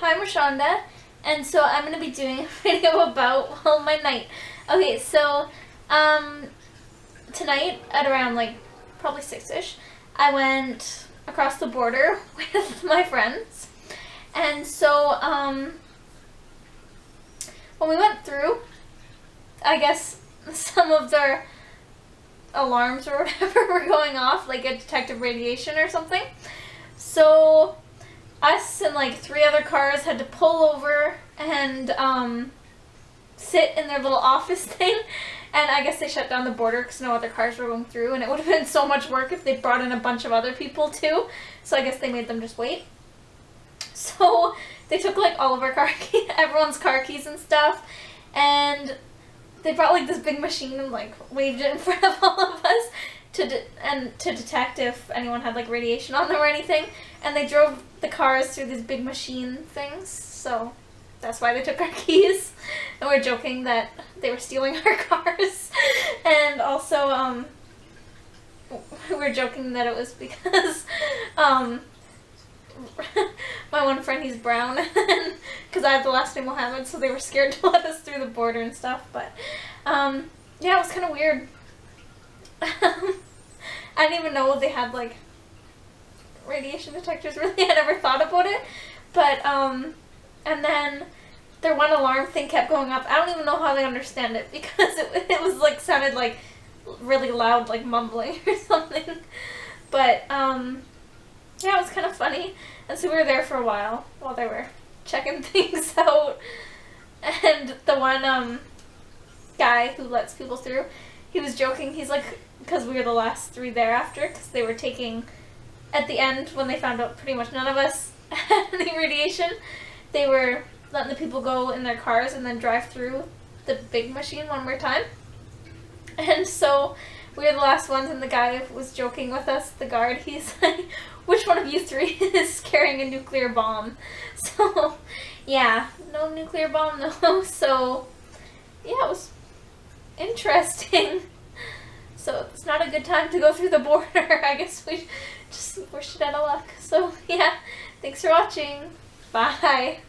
Hi, I'm Richanda, and so I'm going to be doing a video about, well, my night. Okay, so, um, tonight at around, like, probably 6-ish, I went across the border with my friends, and so, um, when we went through, I guess some of their alarms or whatever were going off, like a detective radiation or something. So us and like three other cars had to pull over and um, sit in their little office thing. And I guess they shut down the border because no other cars were going through. And it would have been so much work if they brought in a bunch of other people too. So I guess they made them just wait. So they took like all of our car keys, everyone's car keys and stuff. And they brought like this big machine and like waved it in front of all of to de- and to detect if anyone had like radiation on them or anything. And they drove the cars through these big machine things. So that's why they took our keys. And we are joking that they were stealing our cars. and also, um, we're joking that it was because, um, my one friend, he's brown, because I have the last name Mohammed, so they were scared to let us through the border and stuff. But um, yeah, it was kind of weird. I didn't even know they had like radiation detectors. Really, I never thought about it. But um, and then their one alarm thing kept going up. I don't even know how they understand it because it, it was like sounded like really loud, like mumbling or something. But um, yeah, it was kind of funny. And so we were there for a while while they were checking things out. And the one um, guy who lets people through, he was joking. He's like, because we were the last three there after, because they were taking, at the end, when they found out pretty much none of us had any radiation, they were letting the people go in their cars and then drive through the big machine one more time. And so we were the last ones, and the guy was joking with us, the guard. He's like, which one of you three is carrying a nuclear bomb? So, yeah, no nuclear bomb, though. So, yeah, it was interesting. So, it's not a good time to go through the border. I guess we just wish it out of luck. So, yeah, thanks for watching. Bye.